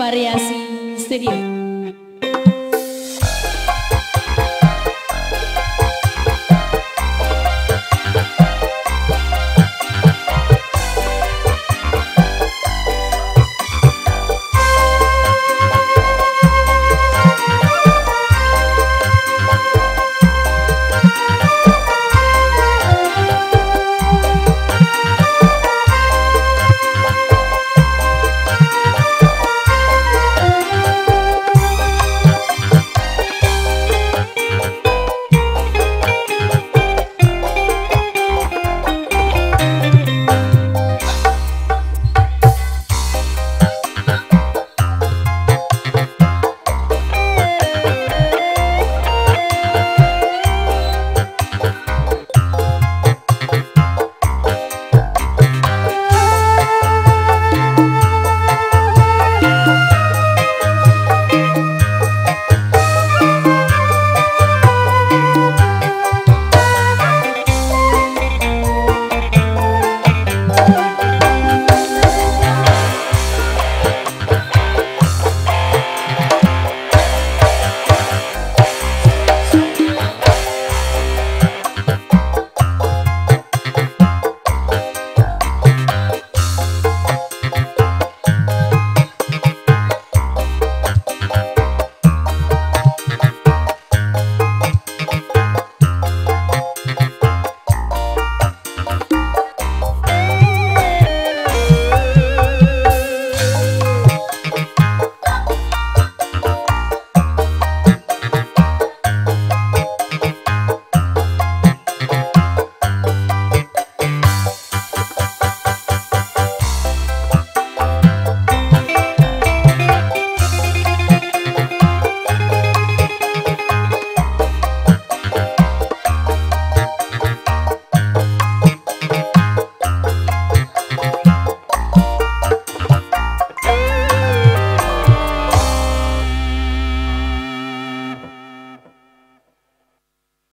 variasi serie.